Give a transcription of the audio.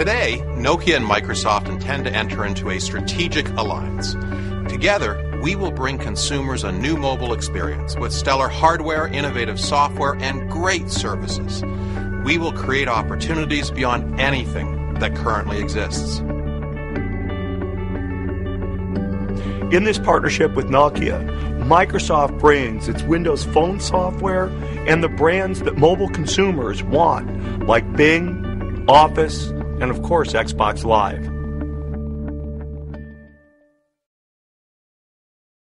Today, Nokia and Microsoft intend to enter into a strategic alliance. Together, we will bring consumers a new mobile experience with stellar hardware, innovative software, and great services. We will create opportunities beyond anything that currently exists. In this partnership with Nokia, Microsoft brings its Windows Phone software and the brands that mobile consumers want, like Bing, Office, and of course Xbox Live.